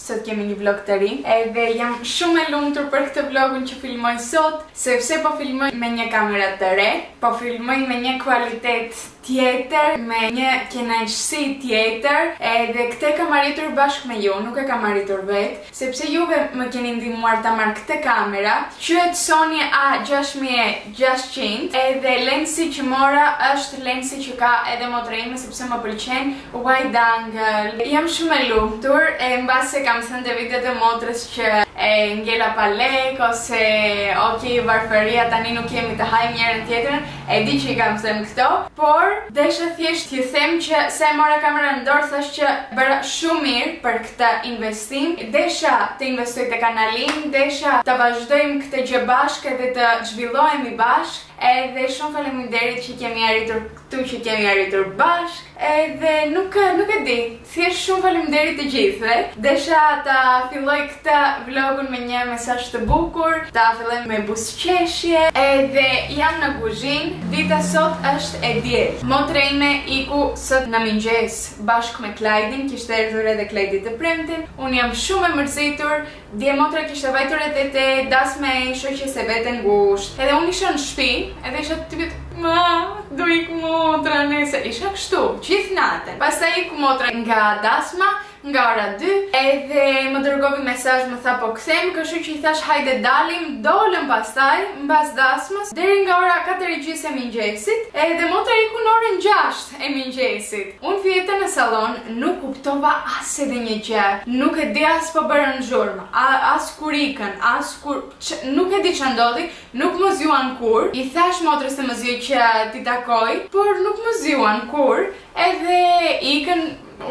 Sot kemi një vlog të ri edhe jam shumë e lumtur për këtë vlogun që filmoj sot sepse po filmoj me një kamera të re, po filmoj me një kualitet tjetër, me një kënaqësi tjetër edhe këtë e kam arritur bashkë me ju, nuk e kam arritur vetë, sepse juve më keni ndihmuar ta marr këtë kamera, quhet Sony a gjashtë mijë e gjashtëqind edhe lensi që mora është lensi që ka edhe motra ime sepse më pëlqen wide angle, jam shumë e lumtur e mbase kam thënë te videot e motrës që e ngela pa lek ose ok varfëria tani nuk kemi, të hajmë njërën tjetrën e di që i kam thënë këto por desha thjesht t'ju them që sa e mora kamerën në dorë thash që bëra shumë mirë për këtë investim desha të investoj te kanali im desha të vazhdojmë këtë gjë bashkë edhe të zhvillohemi bashkë edhe shumë faleminderit që kemi arritur Këtu që kemi arritur bashkë edhe nuk nuk e di thjesht shumë faleminderit të gjithëve desha ta filloj këtë vlogun me një mesazh të bukur ta filloj me buzëqeshje edhe jam në kuzhinë dita sot është e dielë motra ime iku sot në mëngjes bashkë me Klajdin kishte erdhur edhe Klajdi të premten unë jam shumë e mërzitur Dje motra kishte vajtur edhe te dasma e shoqes së vet të ngushtë. Edhe unë isha në shpi, edhe isha e tipit, ma, do iki motra nesër. Isha kështu, gjithë natën. Pastaj iku motra nga dasma, nga ora 2, edhe më dërgoi mesazh, më tha po kthehem, kështu që i thashë hajde dalim, dolëm pastaj, mbas dasmës, deri nga ora 4 e gjysmë e mëngjesit, edhe motra iku në orën 6 e mëngjesit. Unë fjeta në sallon nuk kuptova as edhe një gjë, nuk e di as kur bënë zhurmë, a as kur ikën, as kur, ç, nuk e di ça ndodhi, nuk më zgjuan kurrë, i thashë motrës të më zgjojë që t'i takoj, por nuk më zgjuan kurrë, edhe ikën,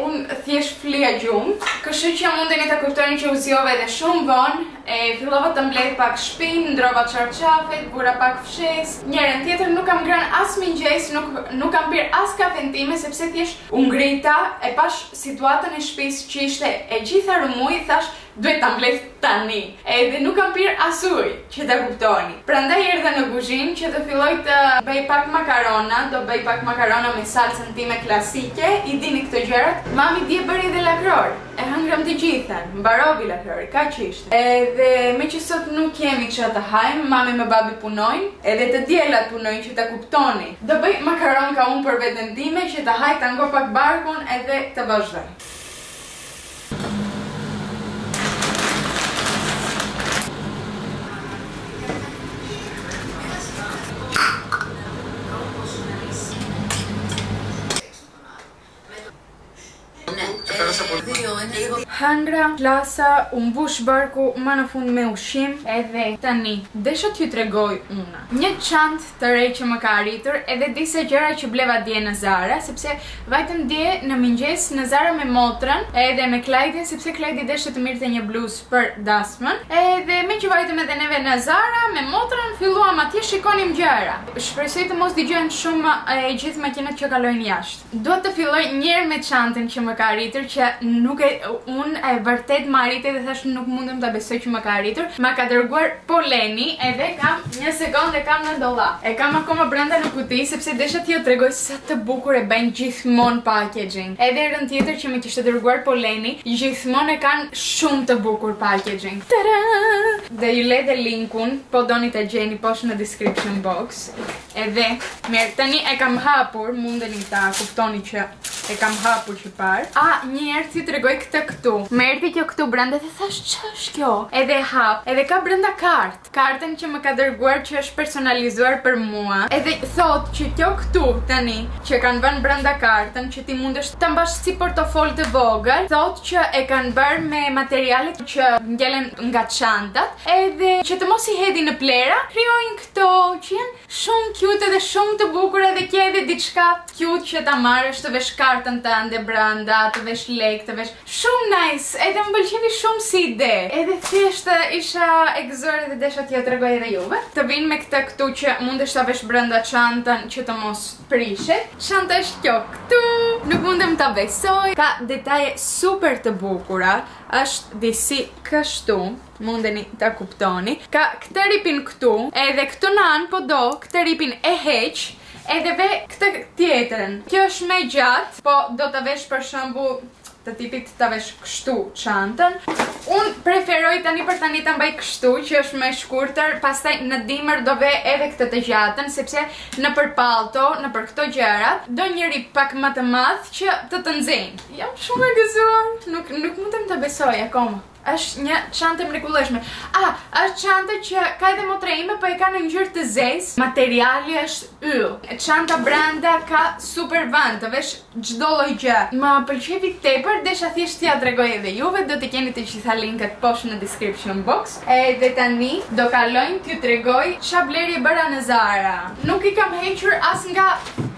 unë thjesht flija gjumë, kështu që mundeni ta kuptoni që u zgjova edhe shumë vonë, E fillova të mbledh pak shpinë, ndrova çarçafet, bëra pak fshesë, njërën tjetrën nuk kam ngrënë as mëngjes, nuk nuk kam pirë as kafen time sepse thjesht u ngrita e pash situatën e shpisë që ishte e gjitha rrëmujë thash duhet ta mbledh tani. Edhe nuk kam pirë as ujë, që ta kuptoni. Prandaj erdha në kuzhinë që të filloj të bëj pak makarona, do bëj pak makarona me salcën time klasike, i dini këto gjërat, mami dje bëri edhe lakror. E hëngrëm të gjithën, mbaroi lakrori, kaq ishte. Edhe meqë sot nuk kemi ça të hajmë, mami me babi punojnë, edhe të dielat punojnë që ta kuptoni. Do bëj makaronka unë për veten time që ta haj ta ngop pak barkun edhe të vazhdoj. Hangra, plasa, u mbush barku më në fund me ushqim edhe tani desha t'ju tregoj unë një çantë të re që më ka arritur edhe disa gjëra që bleva dje në Zara sepse vajtëm dje në mëngjes në Zara me motrën edhe me Klajdin sepse Klajdi deshte të mirrte një bluzë për dasmën edhe meqë vajtëm edhe neve në Zara me motrën filluam atje shikonim gjëra shpresoj të mos dëgjohen shumë e gjithë makinat që kalojnë jashtë. Do të filloj njëherë me çantën që më ka arritur që nuk e, unë vërtet më arriti dhe thashë nuk mundem ta besoj që më ka arritur. Ma ka dërguar Poleni edhe kam një sekond e kam në dollap. E kam akoma brenda në kuti sepse desha t'ju tregoj sa të bukur e bëjnë gjithmonë packaging. Edhe herën tjetër që më kishte dërguar Poleni, gjithmonë e kanë shumë të bukur packaging. Tadaa! Do ju le dhe linkun, po doni ta gjeni poshtë në description box. Edhe, mirë, tani e kam hapur, mundeni ta kuptoni që e kam hapur që parë. A, një herë t'ju tregoj këtë këtu. Më erdhi kjo këtu brenda dhe thashë ç'është kjo? Edhe e hap, edhe ka brenda kartë. Kartën që më ka dërguar që është personalizuar për mua. Edhe thotë që kjo këtu tani që kanë vënë brenda kartën që ti mundesh ta mbash si portofol të vogël, thotë që e kanë bërë me materialet që ngelen nga çantat, edhe që të mos i hedhin në plehra, krijojnë Këto që janë shumë cute dhe shumë të bukura edhe ke edhe diçka cute që ta marrësh të vesh kartën tënde branda, të vesh lek, të vesh shumë nice, edhe më pëlqeu shumë si ide. Edhe thjesht isha e gëzuar dhe desha t'jua tregoj edhe juve. Të vinë me këtë këtu që mundesh ta vesh branda çantën që të mos prishet. Çanta është kjo këtu, nuk mundem ta besoj. Ka detaje super të bukura, është disi kështu. mundeni ta kuptoni ka këtë ripin këtu edhe këtu në anë po do këtë ripin e heq edhe ve këtë tjetrën kjo është më e gjatë po do ta vesh për shembull të tipit ta vesh kështu çantën unë preferoj tani për tani ta mbaj kështu që është më e shkurtër pastaj në dimër do ve edhe këtë të gjatën sepse nëpër pallto nëpër këto gjëra do një rip pak më të madh që të të nxënë jam shumë e gëzuar nuk mundem ta besoj akoma Është një çantë e mrekullueshme. Ah, është çanta që ka edhe motra ime, po e ka në ngjyrë të zezë. Materiali është yll. Çanta brenda ka super vend të vesh çdo lloj gjë. Më pëlqeu tepër, desha thjesht t'jua tregoj edhe juve, do t'i keni të gjitha linket poshtë në description box. Edhe tani do kalojmë t'ju tregoj ça blerje bëra në Zara. Nuk i kam hequr as nga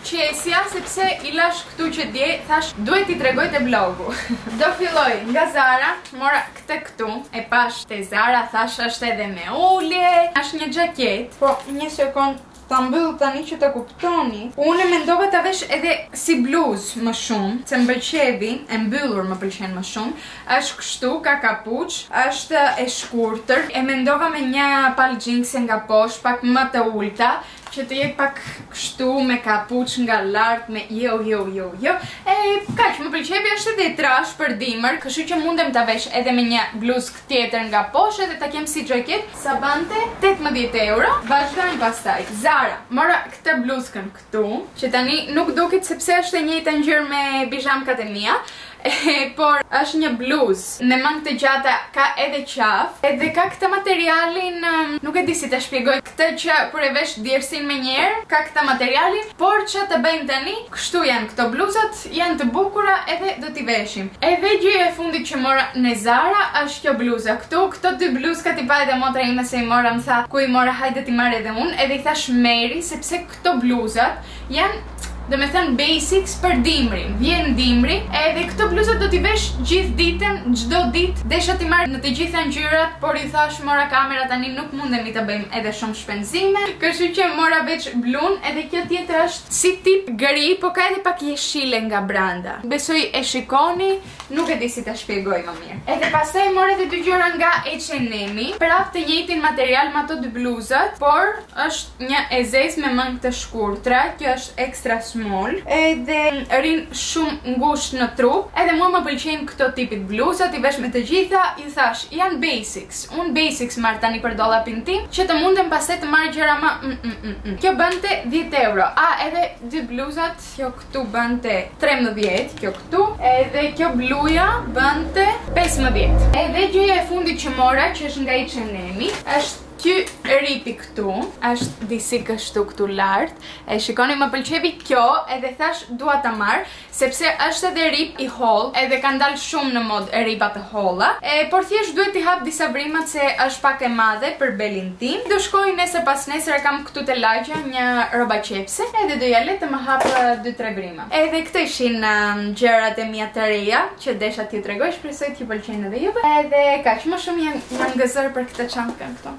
Qesja sepse i lash këtu që dje thash duhet t'i tregoj te blogu. Do filloj nga Zara, mora këtë këtu e pash te Zara thash është edhe me ulje, është një xhaketë, po një sekond ta mbyll tani që ta kuptoni, unë mendova ta vesh edhe si bluzë më shumë, se më pëlqevi e mbyllur më pëlqen më shumë, është kështu ka kapuç, është e shkurtër, e mendova me një palë xhinse nga poshtë pak më të ulëta, Që të jetë pak kështu me kapuç nga lart me jo jo jo jo. E kaq më pëlqevi është edhe trash për dimër, kështu që mundem ta vesh edhe me një bluzkë tjetër nga poshtë dhe ta kem si xhaketë. Sa bënte? 18 euro. Vazhdojmë pastaj. Zara, mora këtë bluzkën këtu, që tani nuk duket sepse është e njëjta ngjyrë me pizhamkat e mia. Ehe por është një bluzë me mangë të gjata ka edhe qafë edhe ka këtë materialin nuk e di si ta shpjegoj këtë që kur e vesh djersin menjëherë ka këtë materialin por ça të bëjmë tani kështu janë këto bluzat janë të bukura edhe do t'i veshim edhe gjëja e fundit që mora në Zara është kjo bluza këtu këto dy bluzkat i pa edhe motra ime se i mora më tha ku i mora hajde t'i marr edhe unë edhe i thash merri sepse Këto bluzat janë domethënë basics për dimrin, vjen dimri edhe këto bluzat do t'i vesh gjithë ditën, çdo ditë desha t'i marr në të gjitha ngjyrat por i thash mora kamera tani nuk mundemi të bëjmë edhe shumë shpenzime kështu që mora veç blun edhe kjo tjetra është si tip gri po ka edhe pak jeshile nga branda besoj e shikoni Nuk e di si ta shpjegoj më mirë. Edhe pastaj mora edhe dy gjëra nga H&M, prap të njëjtin material me ato dy bluzat, por është një e zezë me mangë të shkurtra, kjo është extra small, edhe rrin shumë ngushtë në trup, edhe mua më pëlqejnë këto tipit bluzat, i vesh me të gjitha, i thash, janë basics, unë basics marr tani për dollapin tim, që të mundem pastaj të marr gjëra më mm mm mm mm. Kjo bënte dhjetë euro, a edhe dy bluzat Kjo këtu bënte 13, kjo këtu, edhe kjo bluja bënte 15. Edhe gjëja e fundit që mora që është nga H&M-i, është Ky ripi këtu, është disi kështu këtu lart, e shikoni më pëlqevi kjo edhe thash dua ta marr, sepse është edhe rip i hollë, edhe kanë dalë shumë në modë ripa të holla, e por thjesht duhet t'i hap disa vrima se është pak e madhe për belin Tim, do shkoj nesër pasnesër e kam këtu te lagja një rrobaqepëse Edhe do ja lë të më hapë dy tre brima Edhe këto ishin um, gjërat e mia të reja Që desha t'ju tregoj, shpresoj t'ju pëlqejnë edhe juve Edhe akoma më shumë jam, jam gëzuar për këtë çantën këtu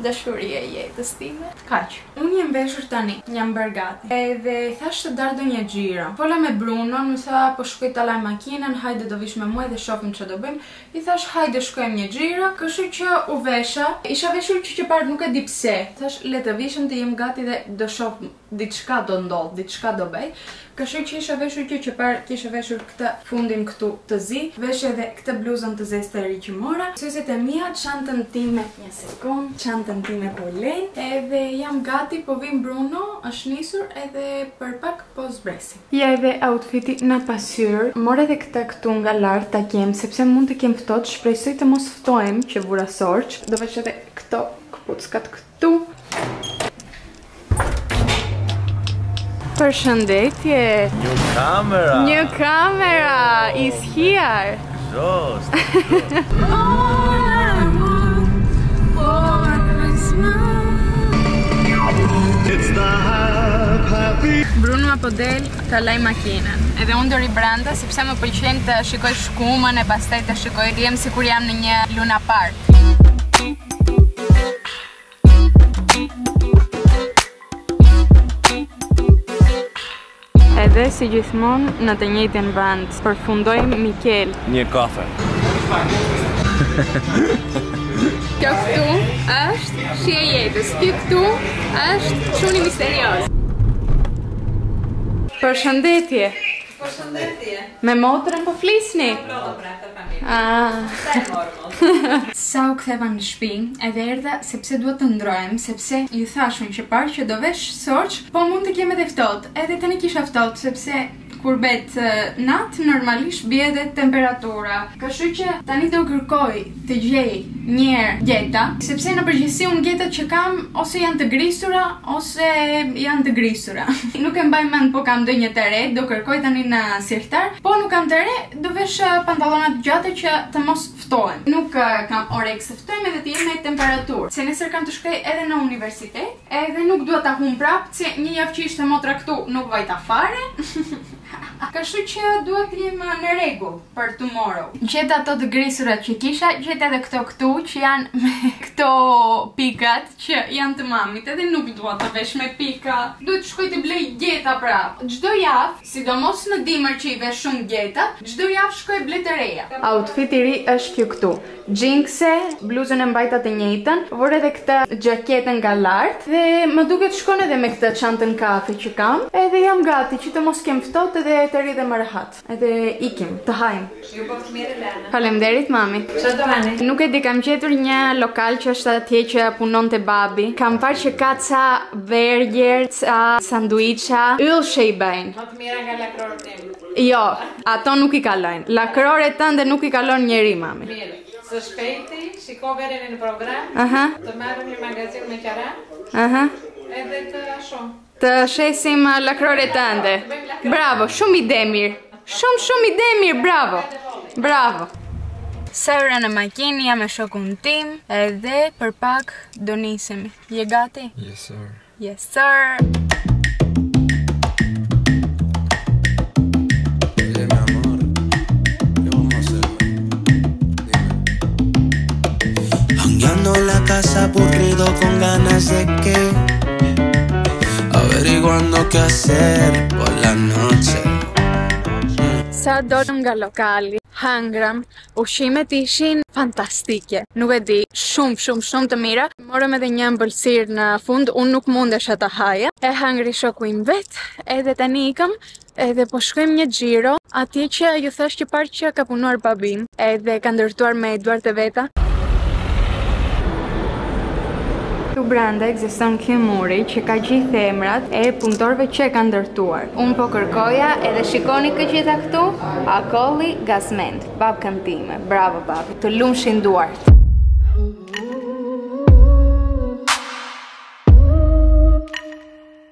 Dashuria e jetës time Kaq, unë jam veshur tani, jam bërë gati Edhe thash të dal ndo një xhiro Fola me Bruno, më tha po shkoj të laj makinën Hajde do vish me mua dhe shofim ça do bëjmë I thashë hajde shkojmë një xhiro, kështu që u vesha, isha veshur që qëparë nuk e di pse, thashë le të vishem të jem gati dhe do shoh diçka do ndodh, diçka do bëj, kështu që isha veshur që qëparë kisha veshur këtë fundin këtu të zi, vesha edhe këtë bluzën të zezë të ri që mora, syzet e mia, çantën time, një sekondë, çantën time Polène, edhe jam gati po vjen Bruno, është nisur edhe për pak po zbres. Ja edhe outfiti në pasqyrë. Mora dhe këtë këtu nga lart ta kem sepse mund të kem ftohtë, shpresoj të mos ftohem që vura shorts. Do vesh edhe këto këpuckat këtu. Përshëndetje. Një kamera. Një kamera is here. Gjo, stop, Bruno po del të lajë makinën Edhe unë do rri brenda sepse më pëlqen të shikoj shkumën e pastaj të shikoj ndihem sikur jam në një luna park Edhe si gjithmonë në të njëjtin vend, përfundojmë Mikel. Një kafe. Kjo këtu është shija e jetës. Ky këtu është çuni misterioz. Përshëndetje. Përshëndetje. Me motrën po flisni? Sa u ktheva në shpi, edhe erdha sepse duhet të ndrohem, sepse ju thashë unë qëparë që do vesh shorts, po mund të kem edhe ftohtë, edhe tani kisha ftohtë, sepse kur bëhet natë, normalisht bie edhe temperatura. Kështu që tani do kërkoj të gjej një herë geta, sepse në përgjithësi unë getat që kam ose janë të grisura ose janë të grisura. Nuk e mbaj mend po kam ndonjë të re, do kërkoj tani në sirtar, po nuk kam të re, Do vesh pantallona të gjata që të mos ftohem. Nuk kam oreks të ftohem edhe të jem me temperaturë. Se nesër kam të shkoj edhe në universitet, edhe nuk dua ta humb prapë, se një javë që ishte motra këtu nuk vajta fare. Kështu që dua të jem në rregull për tomorrow. Gjeta këto të grisurat që kisha, gjeta edhe këto këtu që janë me këto pikat që janë të mamit, edhe nuk dua të vesh me pika. Duhet të shkoj të blej geta prapë. Çdo javë Sidomos në dimër që i vesh shumë geta, çdo javë shkoj blej të reja. Outfit i ri është ky këtu. Xhinse, bluzën e mbajta të njëjtën, mora edhe këtë xhaketën nga lart dhe më duket shkon edhe me këtë çantën kafe që kam, edhe jam gati që të mos kem ftohtë edhe të rri dhe më rehat. Edhe ikim, të hajmë. Ju bëftë mirë Lena. Faleminderit mami. Ça do hani? Nuk e di kam gjetur një lokal që është atje që punonte babi. Kam parë që ka ca burger, ca sanduiça, yll që i bëjnë. Më të mira nga lakrorët e mi. Jo, ato nuk i kalojnë. Lakrorët tënde nuk i kalon njeri mami. Mirë. Së shpejti, shiko verën në program, Aha. të marrë një magazin me qara, Aha. edhe të shumë. Të shesim uh, lakrorët tënde. Bravo, shumë ide e mirë. Shumë, shumë ide e mirë, bravo. Bravo. Sa hyra në makinë, jam me shokun tim, edhe për pak do nisemi. Je gati? Yes, sir. Yes, sir. Hangueando la casa aburrido con ganas de que Averiguando qué hacer por la noche Sa dolëm nga lokali, hangram, ushqimet ishin fantastike. Nuk e di, shumë, shumë, shumë të mira. Morëm edhe një ëmbëlsirë në fund, unë nuk mundesha ta haja. E hangri shoku im vetë, edhe tani ikëm, Edhe po shkojmë një xhiro, atje që ju thash më parë që ka punuar babi im, edhe ka ndërtuar me duart e veta. Këtu brenda ekziston ky muri që ka gjithë emrat e punëtorëve që e kanë ndërtuar. Unë po kërkoja edhe shikoni kë gjeta këtu, Akolli Gazment, babkën tim. Bravo babi, të lumshin duart.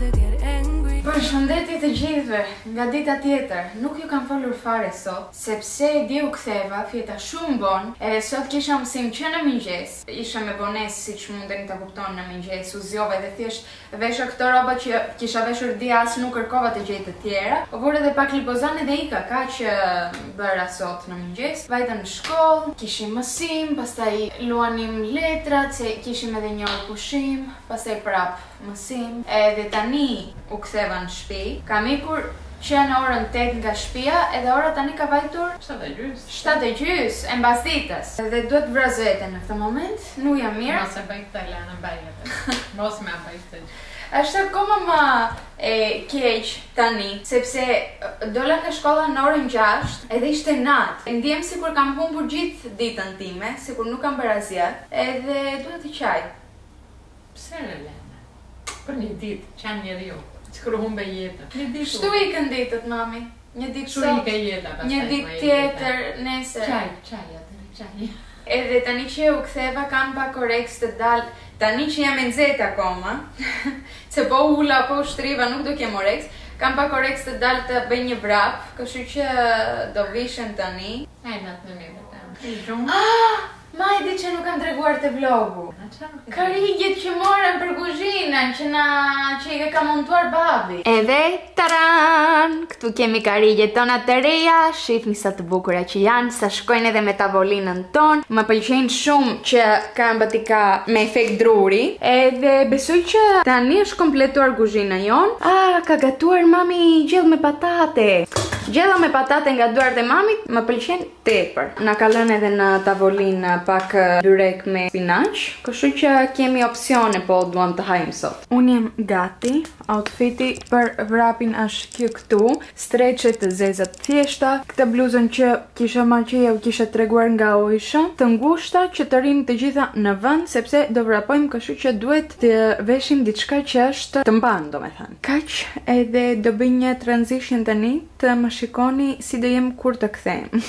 Përshëndetje të gjithëve nga dita tjetër, nuk ju kam folur fare sot, sepse dje u ktheva, fjeta shumë vonë, edhe sot kisha mësim që në mëngjes, isha me vonesë siç mundeni ta kuptoni në mëngjes, u zgjova dhe thjesht vesha këto rroba që kisha veshur dje as nuk kërkova të gjej të tjera, vura dhe pak lipozan edhe ika, kaq bëra sot në mëngjes, vajta në shkollë, kishim mësim, pastaj luanim letrat se kishim edhe një orë pushim, pastaj prapë mësim edhe tani u ktheva në shpi kam ikur që në orën tetë nga shpia edhe ora tani ka vajtur shtatë e gjys shtatë e gjys mbasdite edhe du të vras veten në këtë moment nuk jam mirë mos e bëj këtë Elena mbaj veten mos me bëj këtë është akoma më e keq tani sepse dola nga shkolla në orën 6 edhe ishte natë e ndiem sikur kam humbur gjithë ditën time sikur nuk kam bërë asgjë edhe du të qaj Pse re lene? Për një ditë, qenë njeriu, sikur u humbe jeta. Një ditë u. Kështu ikën ditët, mami. Një ditë sot. Kështu ikën jeta pastaj. Një ditë tjetër, nesër. Çaj, çaj, atëre, çaj. Edhe tani që u ktheva kam pak oreks të dal. Tani që jam e nxehtë akoma, se po u ula apo u shtriva nuk do kem oreks, kam pak oreks të dal të bëj një vrap, kështu që do vishem tani. Hej në atë mënyrë të më zërë gjumi Aaa, ma e di që nuk kam treguar te vlogu Karriget që morëm për kuzhinën, që na, që i ka montuar babi Edhe, taran, këtu kemi karriget tona të reja Shifni sa të bukura që janë, sa shkojnë edhe me tavolinën tonë Më pëlqejnë shumë që këmbët i ka me efekt druri Edhe besoj që tani është kompletuar kuzhina jonë Aaa, ka gatuar mami gjellë me patate Gjella me patate nga duart e mamit më pëlqen tepër. Na ka lënë edhe në tavolinë pak byrek me spinaq, kështu që kemi opsione po duam të hajmë sot. Unë jam gati, outfiti për vrapin është ky këtu, streçe të zeza të thjeshta, këtë bluzën që kisha marrë që jau kisha treguar nga Oysho, të ngushta që të rrinë të gjitha në vend sepse do vrapojmë kështu që duhet të veshim diçka që është të mban domethënë. Kaq edhe do bëj një transition tani të më shikoni si do jem kur të kthehem.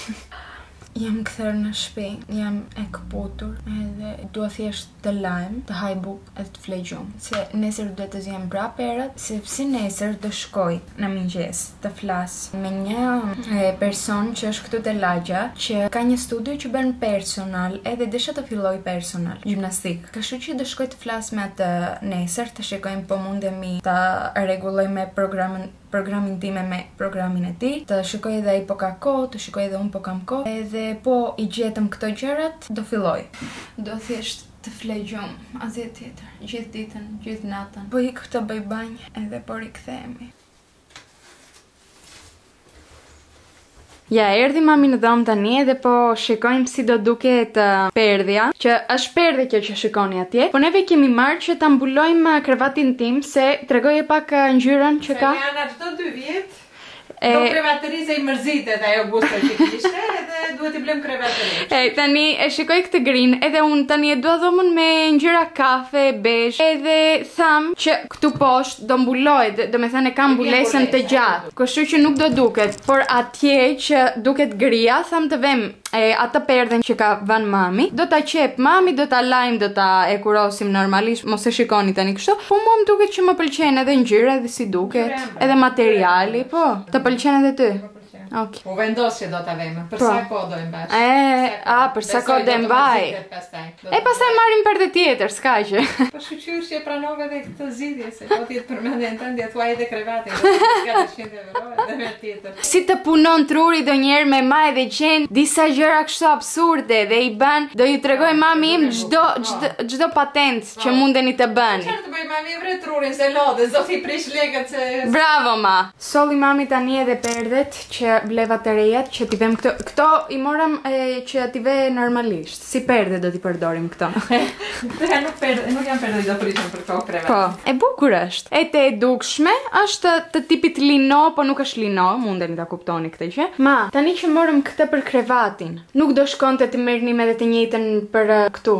Jam kthyer në shtëpi, jam e këputur edhe dua thjesht të lahem, të haj bukë edhe të flej gjumë, se nesër duhet të zgjohem prapë herët, sepse nesër do shkoj në mëngjes të flas me një person që është këtu te lagja, që ka një studio që bën personal edhe desha të filloj personal, gjimnastikë, kështu që do shkoj Flas me atë nesër të shikojmë po mundemi ta rregullojmë me programin programin tim e me programin e tij. Të shikoj edhe ai po ka kohë, të shikoj edhe unë po kam kohë. Edhe po i gjetëm këto gjërat, do filloj. Dua thjesht të fle gjumë, asgjë tjetër. Gjithë ditën, gjithë natën. Po ik të bëj banjë edhe po rikthehemi. Ja erdhi mami në dhomë tani edhe po shikojmë si do duket perdhja, që është perdhe kjo që shikoni atje, po neve kemi marrë që ta mbulojmë krevatin tim se tregoje pak ngjyrën që ka. Se Jana çdo 2 vjet. E... Do krevat të ri se i mërzitet ajo gusto që kishte dhe duhet i blejmë krevat të ri. E, tani e shikoj këtë grin edhe unë tani e dua dhomën me ngjyra kafe, bezh edhe tham që Këtu poshtë do mbulohet, do me thënë e kam mbulesën të gjatë. Kështu që nuk do duket, por atje që duket gria, thamë të vëmë atë perden që ka vënë mami. Do ta qep mami, do ta lajmë, do ta hekurosim normalisht, mos e shikoni tani kështu. Po mua më duket që më pëlqen edhe ngjyra edhe si duket, edhe materiali, po. Të pëlqen edhe ty? Ok. U vendos që do ta vëmë. Po për sa kohë do e mbash? E, a për sa kohë do e mbaj? E pastaj marrim perde tjetër, s'ka gjë. Po shyqyr që e pranove edhe këtë zgjidhje se do të jetë permanente, ndja thua edhe krevatin, do të jetë shumë e vërtetë edhe me tjetër. Si të punon truri ndonjëherë ma edhe qën, disa gjëra kështu absurde dhe i bën, do ju tregoj po, mami im çdo çdo patent. Që mundeni të bëni. Çfarë të bëj mami vret trurin se lodhe, zoti prish lekët se Bravo ma. Solli mami tani edhe perdet që bleva të rejat që t'i vëmë këto. Këto i morëm që t'i vë normalisht. Si perde do t'i përdorim këto. Këto janë nuk perde, nuk janë perde do prishim për këto kreve. Po, e bukur është. E tejdukshme, është të tipit lino, po nuk është lino, mundeni ta kuptoni këtë gjë. Ma, tani që morëm këtë për krevatin, nuk do shkonte të merrnim edhe të njëjtën për uh, këtu.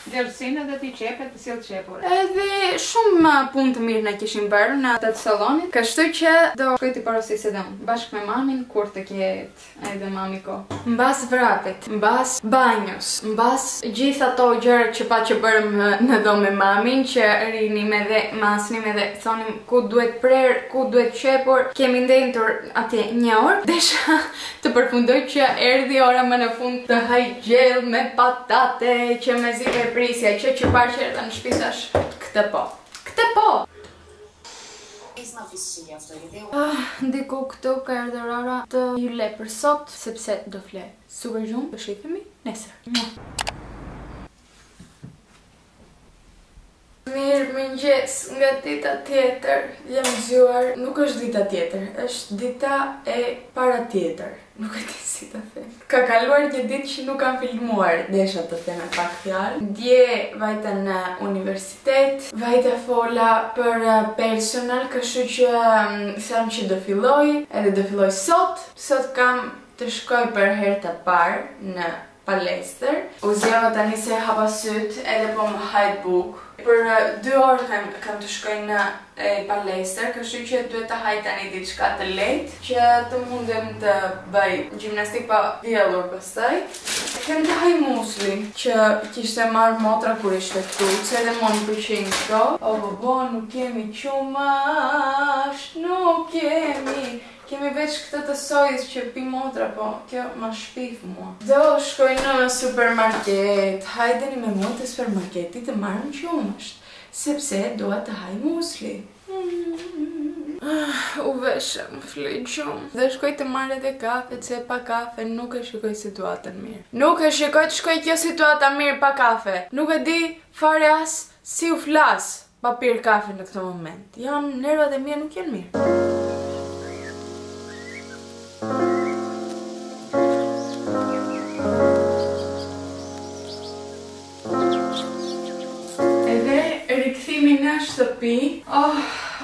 Vlerësim edhe t'i qepë t'i sjellë qepur. Edhe shumë punë të mirë na kishin bërë në atë të sallonit, kështu që do shkoj t'i porosis edhe unë, bashkë me mamin kur të ketë edhe mami kohë. Mbas vrapit, mbas banjos, mbas gjithë ato gjërat që patë që bëmë në dhomë me mamin, që rrinim edhe masnim edhe thonim ku duhet prerë, ku duhet qepur, kemi ndenjtur atje një orë, desha Të përfundoj që erdhi ora më në fund të haj gjellë me patate që mezi e prisja që që më parë që erdha në shpi tash këtë po këtë po ah, diku këtu ka ardhur radha t'ju lë për sot sepse do fle super gjumë të shifemi nesër Mirëmëngjes nga dita tjetër jam zgjuar nuk është dita tjetër është dita e paratjetër nuk e di si ta them ka kaluar një ditë që nuk kam filmuar desha të them me pak fjalë dje vajta në universitet vajta fola për personal kështu që them që do filloj edhe do filloj sot sot kam të shkoj për herë të parë në palestër. U zgjova tani se hapa sytë edhe po më hahet bukë. Për dy orë them kam të shkoj në palestër, kështu që duhet të haj tani diçka të lehtë që të mundem të bëj gjimnastikë pa vjellur pastaj. Kem të haj musli që kishte marrë motra kur ishte këtu, se edhe mua më pëlqejnë këto. O bobo nuk kemi qumësht, nuk kemi. Kemi veç këtë të sojës që pi motra po kjo ma shpif mua. Do shkoj në supermarket. Hajdeni me mua te supermarketi të marrim qumësht. Sepse dua të haj musli. U vesha, fle gjumë. Do shkoj të marr edhe kafe se pa kafe nuk e shikoj situatën mirë. Nuk e shikoj të shkoj kjo situata mirë pa kafe. Nuk e di fare as si u flas. Pa pirë kafe në këtë moment. Janë nervat e mia nuk janë mirë. Edhe rikthimi në shtëpi. Oh,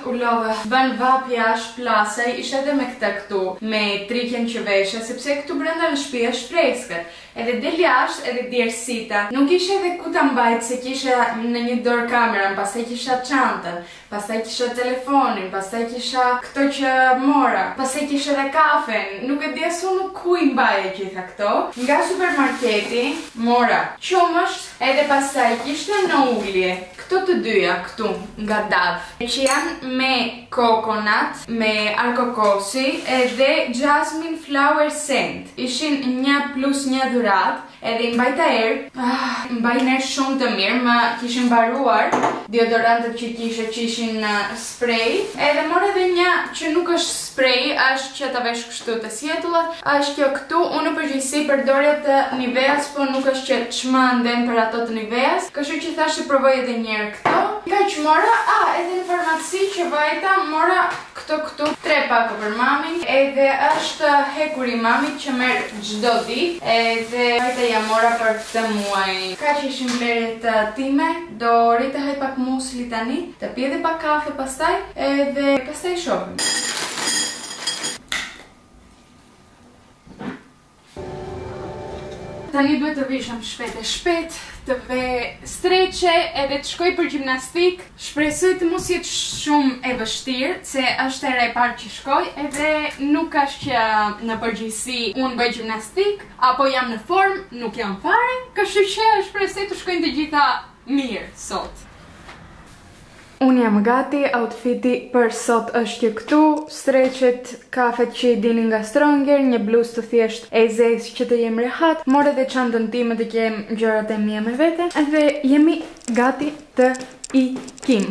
u lodha. Bën vapë jashtë plasa, isha edhe me këtë këtu, me trikon që vesha, sepse këtu brenda në shtëpi është freskët. Edhe del jashtë edhe djersita nuk kisha edhe ku ta mbaja se kisha në një dorë kamerën pastaj kisha çantën pastaj kisha telefonin pastaj kisha këto që mora pastaj kisha edhe kafen nuk e dija se unë ku i mbaja gjithë këto nga supermarketi mora qumësht edhe pastaj kishte në ulje këto të dyja këtu nga Dove që janë me Coconut me arrë kokosi edhe Jasmine Flower Scent ishin një plus një dhuratë edhe i mbajta erë Ahh, mbajnë erë shumë të mirë, më kishin mbaruar deodorantët që kisha që ishin spray Edhe mora edhe një që nuk është spray, është që ta vesh kështu. këtu te sqetullat, është kjo këtu, unë në përgjithësi përdorja të Niveas, po nuk është që çmendem për ato të Niveas, kështu që thashë të provoj edhe një herë këto. Kaq mora, a, edhe në farmaci që vajta, mora këto këtu, tre pako për mamin, edhe është hekuri i mamit që merr çdo ditë, edhe këta ia mora për këtë muaj. Kaq ishin blerjet time, do rri të haj pak musli tani, të pi edhe pak kafe pastaj, edhe pastaj shohim. Tani duhet të vishem shpejt e shpejt, të vë streçe edhe të shkoj për gjimnastikë. Shpresoj të mos jetë shumë e vështirë, se është hera e parë që shkoj edhe nuk është që në përgjithësi unë bëj gjimnastikë, apo jam në formë, nuk jam fare, kështu që shpresoj të shkojnë të gjitha mirë sot. Unë jam gati, outfiti për sot është ky këtu, streçet, kafet që i dini nga Stronger, një bluzë e thjeshtë e zezë që të jem rehat, mora edhe çantën time të kem gjërat e mia me vete, dhe jemi gati të ikim.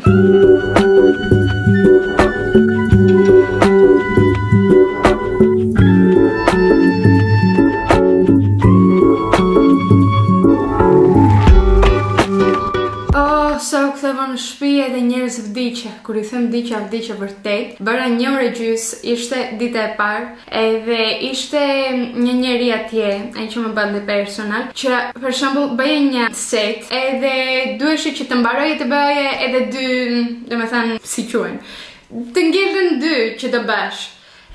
Oh, sa u ktheva në shtëpi edhe njerëz vdiqa. Kur them vdiqa, vdiqa vërtet. Bëra një orë e gjys, ishte dita e parë, edhe ishte një njeri atje, ai që më bënte personal, që për shembull bëje një set, edhe duheshe që të mbaroje të bëje edhe dy, domethënë, si quhen, të ngelën dy që të bësh.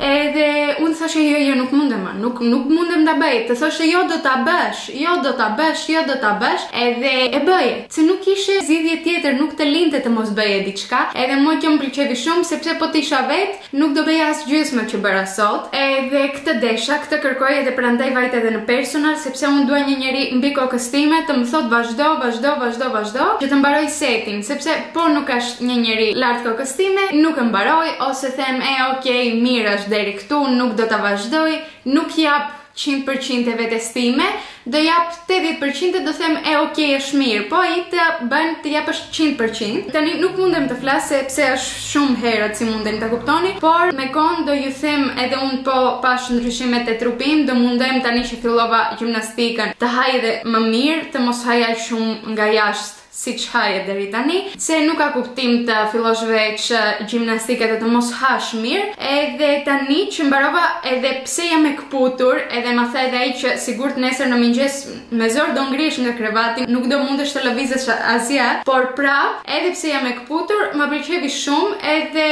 Edhe unë thashë jo jo nuk mundem më, nuk nuk mundem ta bëj, të thoshte jo do ta bësh, jo do ta bësh, jo do ta bësh, edhe e bëje, se nuk kishe zgjidhje tjetër, nuk të linte të mos bëje diçka, edhe mua kjo më pëlqevi shumë, sepse po të isha vetë, nuk do bëja as gjysmën që bëra sot, edhe këtë desha, këtë kërkoj edhe prandaj vajta edhe në personal, sepse unë dua një njeri mbi kokës time të më thotë vazhdo, vazhdo, vazhdo, vazhdo, që të mbaroj setin, sepse po nuk ka një njeri lart kokës time, nuk e mbaroj ose them e ok mirë është deri këtu nuk do ta vazhdoj, nuk jap qind për qind e vetes time, do jap tetëdhjetë për qind e do them e ok është mirë, po ai të bën të japësh qind për qind. Tani nuk mundem të flas sepse është shumë herët si mundeni ta kuptoni, por me kohën do ju them edhe unë po pashë ndryshime te trupi im, do mundohem tani që fillova gjimnastikën të haj edhe më mirë, të mos haj aq shumë nga jashtë siç haja deri tani, se nuk ka kuptim të fillosh veç gjimnastikë dhe të mos hash mirë, edhe tani që mbarova edhe pse jam e këputur, edhe ma tha edhe ai që sigurt nesër në mëngjes me zor do ngrihesh nga krevati, nuk do mundesh të lëvizësh asgjë, por pra, edhe pse jam e këputur, më pëlqevi shumë edhe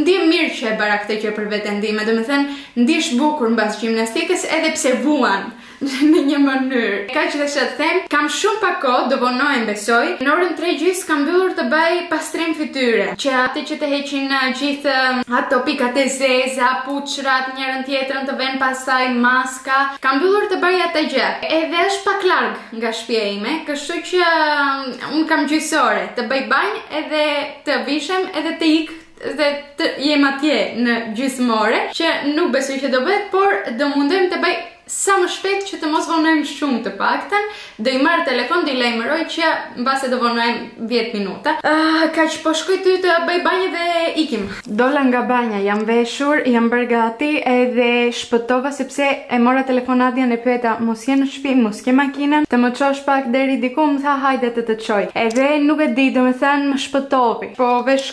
ndihem mirë që e bëra këtë gjë për veten time, domethënë ndihesh bukur mbas gjimnastikës edhe pse vuan. në një mënyrë. Kaq desha të them, kam shumë pak kohë, do vonohem besoj. Në orën 3 e gjys kam mbyllur të bëj pastrim fytyre, që atë që të heqin gjithë ato pikat e zeza, puçrat, njërën tjetrën të venë pastaj maska. Kam mbyllur të bëj atë gjë. Edhe është pak larg nga shtëpia ime, kështu që unë kam gjys ore të bëj banjë edhe të vishem edhe të ik dhe të jem atje në gjysmë ore, që nuk besoj që do bëhet, por do mundohem të bëj Sa më shpejt që të mos vonohem shumë të paktën, do i marr telefon do i lajmëroj që mbase do vonohem 10 minuta. Ah, kaq po shkoj tani të bëj banjë dhe ikim. Dola nga banja, jam veshur, jam bërë gati edhe shpëtova sepse e mora telefon Adjan e pyeta mos je në shtëpi, mos ke makinën, të më çosh pak deri diku, më tha hajde të të çoj. Edhe nuk e di, domethënë më shpëtovi. Po vesh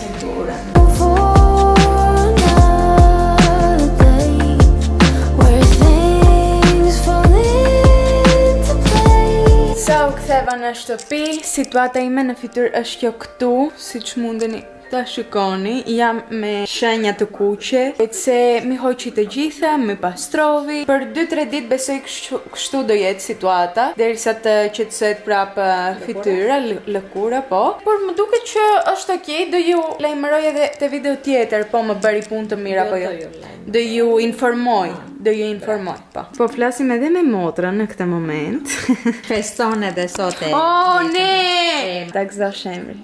procedurën. Sa u ktheva në shtëpi, situata ime në fytyrë është kjo këtu, siç mundeni ta shikoni, jam me shenja të kuqe, se m'i hoqi të gjitha, m'i pastrovi, për 2-3 ditë besoj Kështu do jetë situata, derisa të qetësohet prapë fytyra, lëkura, po. Por më duket që është okay, do ju lajmëroj edhe te video tjetër, po më bëri punë të mirë apo jo. Do ju informoj, do ju informoj, po. Po flasim edhe me motrën në këtë moment. Feston edhe sonte. Oh, ne! Ta gëzosh emrin.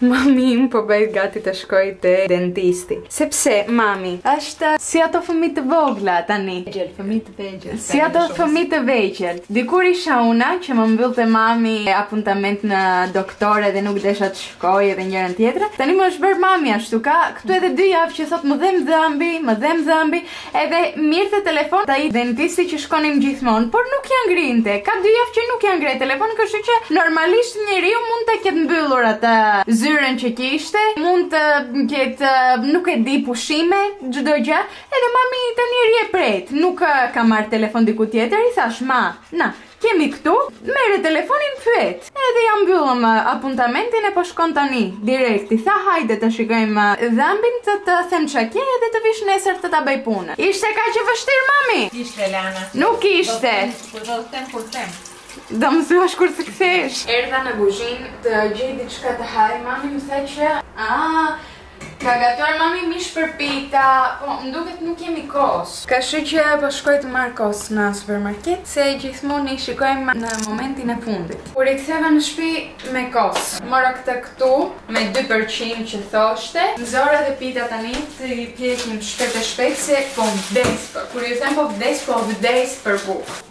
Mami im po bëhet gati të shkoj te dentisti. Sepse mami është si ato fëmijë të vogla tani. Vegjël, fëmijë të vegjël. Si ato fëmijë të vegjël. Dikur isha una që më mbyllte mami apuntament në doktor dhe nuk desha të shkoj edhe njëra tjetra. Tani më është bërë mami ashtu ka. Këtu edhe dy javë që thotë më dhem dhëmbi, më dhem dhëmbi. Edhe mirrte telefon te ai dentisti që shkonim gjithmonë, por nuk ja ngrinte. Ka dy javë që nuk ja ngre telefon, kështu që normalisht njeriu mund ta ketë mbyllur atë zyrën që kishte, mund të ketë nuk e di pushime, çdo gjë. Edhe mami tani rri e pret, nuk ka marrë telefon diku tjetër, i thashë ma, na, Kemi këtu, merre telefonin pyet. Edhe ja mbyllëm apuntamentin e po shkon tani, direkt, i tha hajde të shikojmë dhëmbin të të them ça ke edhe të vish nesër të ta bëj punën. Ishte kaq e vështirë mami? Ishte Lana. Nuk ishte. Do të them kur të kthehem. Do mësosh kur të kthehesh. Erdha në kuzhinë të gjej diçka të ha, mami më tha që, aa, Ka gatuar mami mish për pita, po më duket nuk kemi kos. Kështu që po shkoj të marr kos në supermarket, se gjithmonë i shikojmë në momentin e fundit. Kur u ktheva në shtëpi me kos. Mora këtë këtu me dy përqind që thoshte. Nxora dhe pita tani t'i pjekim shpejt e shpejt se po vdes. Kur ju them po vdes, po vdes për bukë.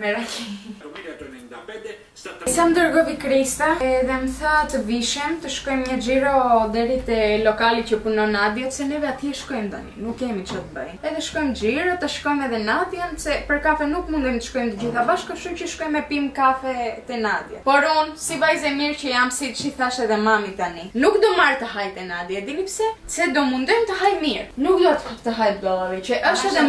Merakli. Sa më dërgovi Krista dhe më tha të vishem të shkojmë një xhiro deri te lokali që punon Nadja se neve atje shkojmë tani, nuk kemi çfarë të bëjmë. Edhe shkojmë xhiro, ta shikojmë edhe Nadjen se për kafe nuk mundemi të shkojmë të gjitha bashkë, kështu që shkojmë e pimë kafe te Nadja. Por unë, si vajzë e mirë që jam, siç i thashë edhe mamit tani, nuk do marr të ha te Nadja, e dini pse? Se do mundohem të ha mirë. Nuk do të ha boll, që është edhe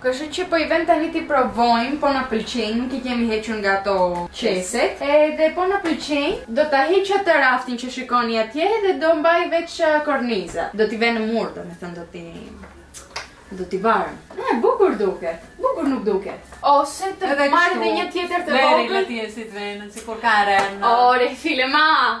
Kështu që po i vëmë tani t'i provojmë, po na pëlqejnë, nuk i kemi hequr nga ato qeset. Edhe po na pëlqejnë, do ta heq atë raftin që shikoni atje dhe do mbaj veç kornizat. Do t'i vë në mur, domethënë do t'i do t'i varëm. E bukur duket. Bukur nuk duket. Ose të marr dhe një tjetër të vogël. Veri në tjesit venën, sikur ka rënë. Ore, filema!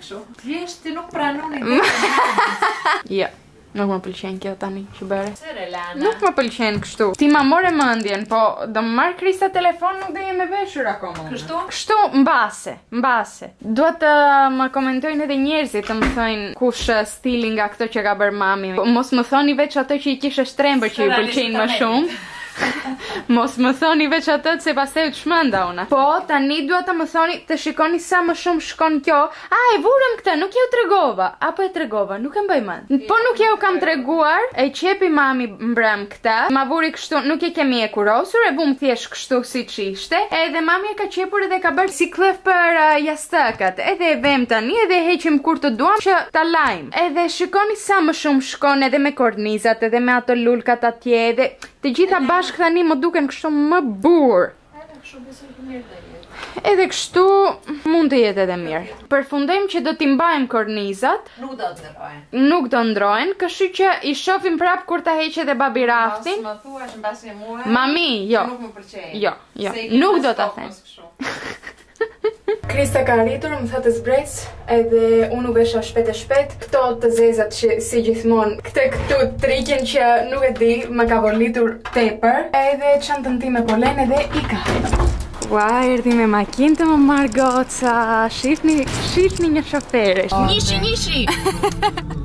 Kështu, thjesht ti nuk pranon i vetëm. Jo, nuk më pëlqen kjo tani që bëre. Pse re Lana? Nuk më pëlqen kështu. Ti ma more mendjen, po do më marrë Krista telefon, nuk do jem e veshur akoma. Kështu? Kështu mbase, mbase. Dua të më komentojnë edhe njerëzit të më thonë kush stili nga këto që ka bërë mami. Po mos më thoni veç ato që i kishe shtrembër që ju pëlqejnë më shumë. Mos më thoni veç atë se pastaj u çmenda unë. Po, tani dua të më thoni të shikoni sa më shumë shkon kjo. A e vurëm këtë, nuk jau tregova. Apo e tregova, nuk e mbaj mend. Po nuk jau kam treguar, e qepi mami mbrëm këtë. Ma vuri kështu, nuk e kemi lekurosur, e vumë thjesht kështu siç ishte. Edhe mami e ka qepur edhe ka bërë si këllëf për uh, jastëkat. Edhe e vem tani edhe e heqim kur të duam që ta lajm. Edhe shikoni sa më shumë Shkon edhe me kornizat edhe me ato lulkat atje edhe të gjitha bashkë tani më duken kështu më bukur. Edhe kështu mund të jetë edhe mirë. Përfundojmë që do t'i mbajmë kornizat. Nuk do të ndrohen. Nuk do ndrohen, kështu që i shofim prap kur ta heqë edhe babi raftin. Mos më thuash mbas një muaj. Mami, jo. Nuk më pëlqej. Jo, jo. Nuk do ta them. Krista ka arritur, më tha të zbres, edhe unë u vesha shpejt e shpejt, këto të zezat që si gjithmonë, këtë këtu trikon që nuk e di, më ka volitur tepër, edhe qënë të nti me polen edhe ika. Ua, erdi me makinë të më marrë goca, shifni, shifni një shofere. Nishi, nishi!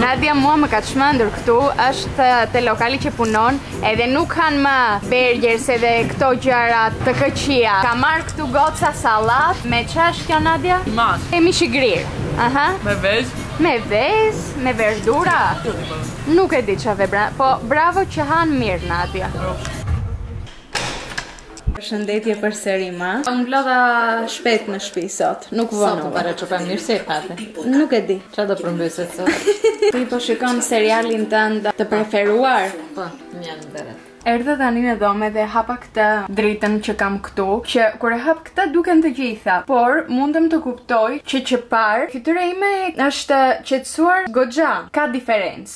Nadia mua më ka të çmendur këtu, është te lokali që punon, edhe nuk ha më burgers edhe këto gjëra të këqia. Ka marrë këtu goca sallatë, me ça është kjo Nadia? Mas. Me mish të grirë. Aha. Me vezë. Me vezë, me verdura. Nuk e di ça vebra, po bravo që ha mirë Nadia. Përshëndetje përsëri ma. U mblodha shpejt në shtëpi sot, nuk u vonova. Sot para çfarë mirë se pate. Nuk e di. Çfarë do përmbyset sot? Ti po shikon serialin tënd të preferuar? Po, një ndër. Erdha tani në dhomë dhe hapa këtë dritën që kam këtu, që kur e hap këtë duken të gjitha, por mundem të kuptoj që që parë, fytyra ime është qetësuar goxha, ka diferencë.